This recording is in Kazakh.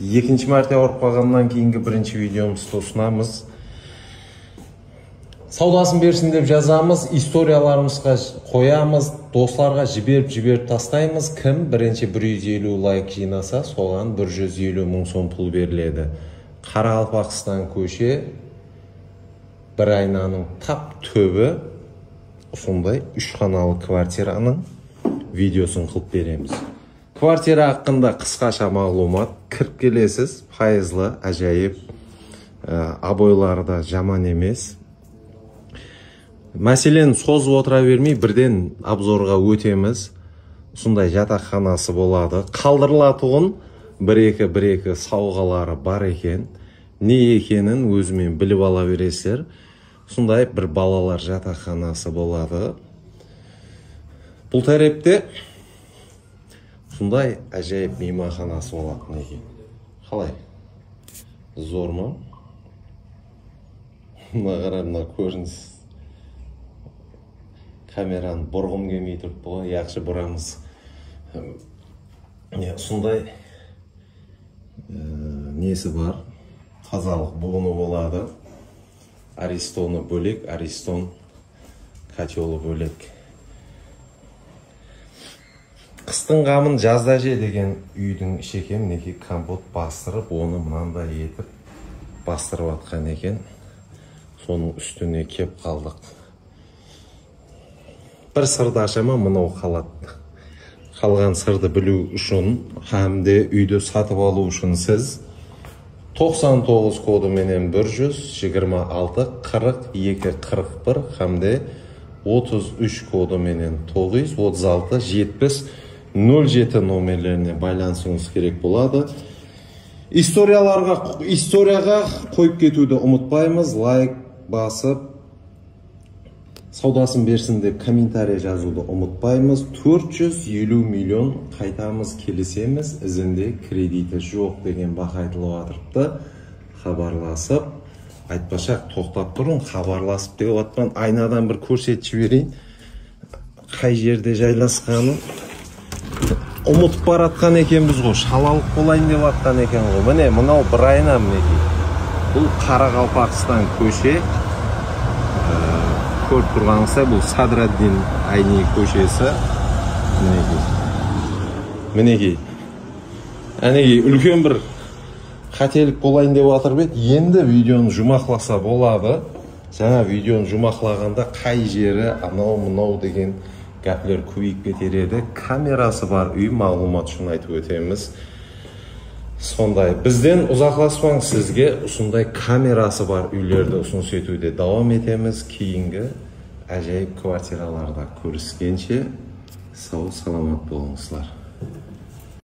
екінші мәрте ауырып қалғаннан кейінгі бірінші видеомызды ұсынамыз. Саудасын берсін деп жазамыз историяларымызға қоямыз достарға жіберіп жіберіп тастаймыз. Кім бірінші 150 лайк жинаса соған 150 мың сом пұл беріледі. Қарақалпақстан көше бір айнаның тап түбі сондай үш қаналы квартираның видеосын қылып береміз. Квартира хақында қысқаша мағлұмат кіріп келесіз пайызлы әжайып ә, обойлары да жаман емес мәселен созып отыра бермей бірден обзорға өтеміз сондай жатақханасы болады қалдырылатұғын бір екі бір екі сауғалары бар екен не екенін өзімен біліп ала бересіздер сондай бір балалар жатақханасы болады бұл тәрепте сондай әжайып мейманханасы болатын екен. Қалай? Зор ма? Мына қара мына көрініс. Камераны бұрғым келмей тұрыпты ғой яқшы бұрамыз. Сондай ә, несі бар? Тазалық буыны болады. Аристоны бөлек аристон котелы бөлек. Қыстың қамын жазда же деген үйдің іші екен мінекей компот бастырып оны мынандай етіп бастырып жатқан екен. Соның үстіне кеп қалдық. Бір сырды ашама мынау қалады қалған сырды білу үшін һәмде үйді сатып алу үшін сіз 99 кодыменен 126 42 41 һәмде 33 кодыменен 936 70 07 номерлеріне байланысыңыз керек болады. Историяларға историяға қойып кетуді ұмытпаймыз. Лайк басып саудасын берсін деп комментарий жазуды ұмытпаймыз. 450 миллион қайтамыз келісеміз. Ізінде кредиті жоқ деген бақы айтылып жатырыпты хабарласып айтпашақ тоқтап тұрың хабарласып деп айнадан бір көрсетіп жіберейін қай жерде жайласқанын ұмытып бара жатқан екенбіз ғой шалалық болайын деп жатқан екен ғой міне мынау бір айна мінекей бұл қарақалпақстан көше көріп тұрғаныңыздай бұл садраддин айни көшесі мінекей мінекей әнекей үлкен бір қателік болайын деп жатыр еді. Енді видеоны жұмақласа болады. Жаңа видеоны жұмақлағанда қай жері анау мынау деген гәплер көбейіп кетер еді камерасы бар үй мағлұмат үшін айтып өтеміз сондай бізден ұзақласпаңыз сізге осындай камерасы бар үйлерді ұсыныс етуде давам етеміз кейінгі әжайып квартираларда көріскенше сау саламат болыңыздар